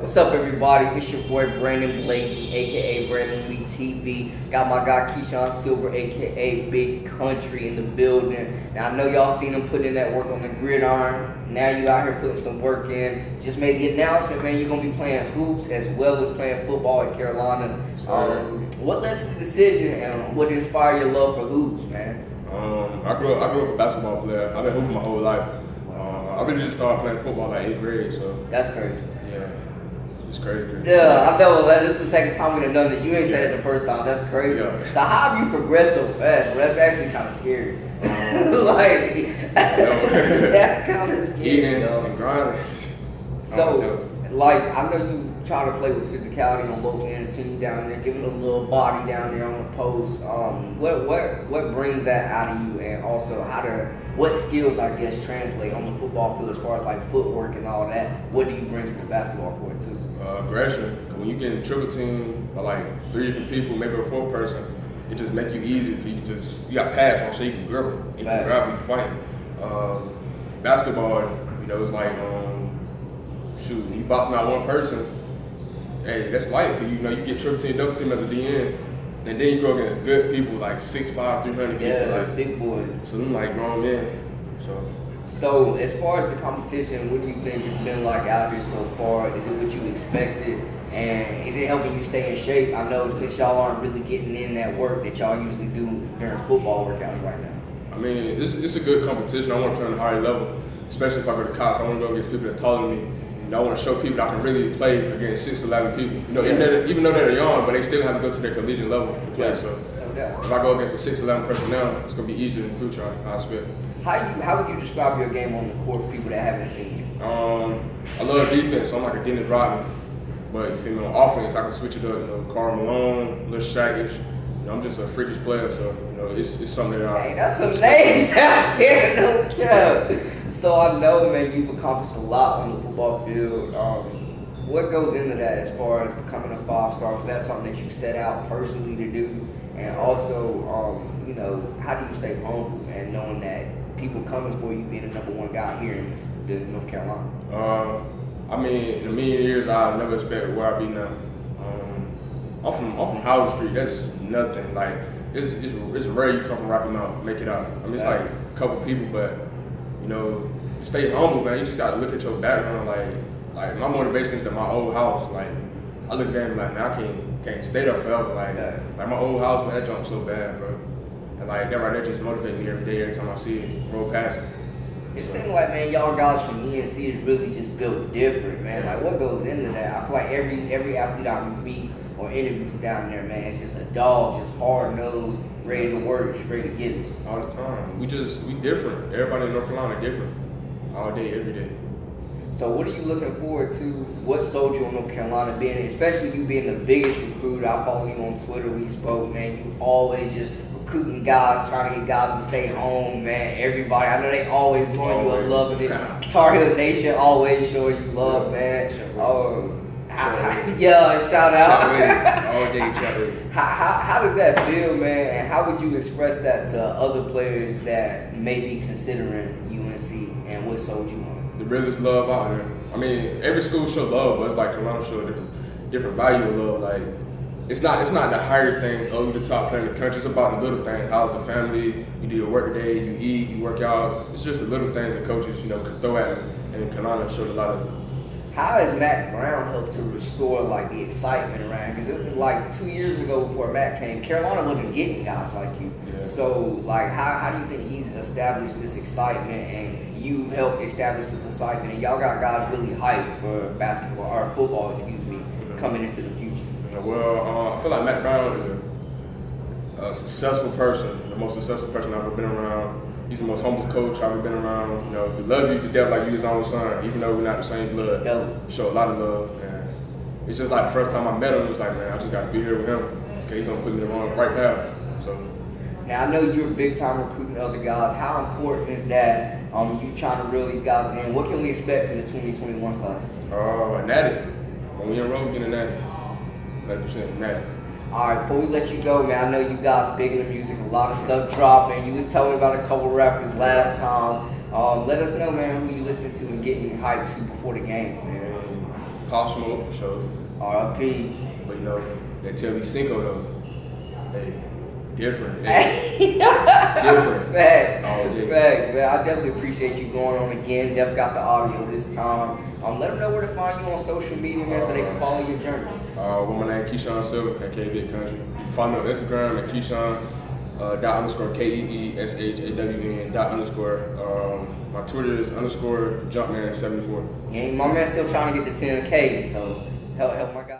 What's up, everybody? It's your boy Brandon Blakey, aka Brandon Lee TV. Got my guy Keeshawn Silver, aka Big Country, in the building. Now I know y'all seen him putting in that work on the gridiron. Now you out here putting some work in. Just made the announcement, man. You're gonna be playing hoops as well as playing football at Carolina. Um, what led to the decision, and what inspired your love for hoops, man? Um, I grew up. I grew up a basketball player. I've been hooping my whole life. Uh, I really just started playing football like eighth grade. So That's crazy. yeah, it's crazy. crazy. Yeah, I know. Like, this is the second time we've done this. You ain't said it the first time. That's crazy. Yeah. So how have you progressed so fast? Well, that's actually kind of scary. Um, like that's kind of scary. Eating yo. and grinding. So, like, I know you try to play with physicality on both ends. You down there, giving a little body down there on the post. Um, what what what brings that out of you, and also how to what skills I guess translate on the football field as far as like footwork and all that. What do you bring to the basketball court too? uh, aggression. When you get in triple team by like three different people, maybe a fourth person, it just make you easy. You just you got pass on so you can grab them. You can grab you fight. Um, basketball, you know, it's like um, shoot, you boxing out one person. Hey, that's. 'cause you know, you get triple team, double team as a DN, and then you go against good people like 6'5", 300 people. Yeah, Like, big boy. so them like grown men. So So, as far as the competition, what do you think it's been like out here so far? Is it what you expected? And is it helping you stay in shape? I know since y'all aren't really getting in that work that y'all usually do during football workouts right now. I mean, it's, it's a good competition. I want to play on a higher level, especially if I go to college. I want to go against people that's taller than me. You know, I want to show people that I can really play against 6'11 people. You know, even, Yeah. though, even though they're young, but they still have to go to their collegiate level to play. Yeah. So doubt. if I go against a 6'11 person now, it's going to be easier in the future, I, I expect. How you how would you describe your game on the court for people that haven't seen you? Um, I love defense, so I'm like a Dennis Rodman. But if you know, offense, I can switch it up. You know, Karl Malone, Lil. You know, I'm just a freakish player, so you know, it's, it's something that I. Hey, that's some names out there, no cap. So I know, man, you've accomplished a lot on the football field. Um, what goes into that as far as becoming a five star? Was that something that you set out personally to do? And also, um, you know, how do you stay humble and knowing that people coming for you being the number one guy here in North Carolina? Uh, I mean, in a million years, I never expected where I'd be now. I'm from I'm from Howard Street. That's nothing. Like it's it's, it's rare you come from Rocky Mount, make it out. I mean, it's like a couple people, but you know, stay humble, man. You just gotta look at your background. Like like my motivation is that my old house. Like I look at it like, man, I can't can't stay there forever. Like like my old house, man, that jump so bad, bro. And like that right there just motivates me every day, every time I see it roll past it. It seems like man, y'all guys from ENC is really just built different, man. Like what goes into that? I feel like every every athlete I meet or interview from down there, man, it's just a dog, just hard nosed, ready to work, just ready to get it. All the time. We just we different. Everybody in North Carolina different. All day, every day. So what are you looking forward to? What sold you on North Carolina being, especially you being the biggest recruiter? I follow you on Twitter. We spoke, man. You always just recruiting guys, trying to get guys to stay home, man. Everybody, I know they always blowing you up, loving it. Tar Heel Nation always showing you love, man. Um, Shout yeah, shout out. All day. How, how, how does that feel, man? And how would you express that to other players that may be considering UNC and what sold you on? The realest love out there. I mean, every school show love, but it's like Carolina show a different different value of love. Like it's not it's not the higher things, oh you the top player in the country, it's about the little things. How's the family, you do your work today, you eat, you work out. It's just the little things that coaches, you know, could throw at me. And Carolina showed a lot of How has Mack Brown helped to restore like the excitement around? Because it was like two years ago before Mack came, Carolina wasn't getting guys like you. Yeah. So like, how, how do you think he's established this excitement and you've helped establish this excitement and y'all got guys really hyped for basketball or football, excuse me, Mhm. coming into the future? Well, uh, I feel like Mack Brown is a, a successful person, the most successful person I've ever been around. He's the most humble coach I've ever been around. You know, he love you to death like you his own son, even though we're not the same blood. Dope. Show a lot of love, and it's just like the first time I met him, it was like, man, I just got to be here with him. Okay, he's gonna put me in the wrong right path. So Now I know you're a big time recruiting other guys. How important is that? Um, you trying to reel these guys in. What can we expect from the 2021 class? Oh, Uh, natty. When we enroll, we get a natty. 90% natty. All right, before we let you go, man, I know you guys big in the music, a lot of stuff dropping. You was telling me about a couple rappers last time. Um, let us know, man, who you listening to and getting hyped to before the games, man. Pop Smoke for sure. R.I.P. But you know, that Telly Cinco though, hey, different. Different. Facts. All day. Facts, man. I definitely appreciate you going on again. Def got the audio this time. Um, let them know where to find you on social media, man, so they can follow your journey. Uh, my name Keeshawn Silver, aka Big Country. You can follow me on Instagram at Keeshawn uh, dot underscore K E E S H A W N dot underscore. Um, my Twitter is underscore Jumpman seventy four. Yeah, my man still trying to get to 10K, so help help my guy.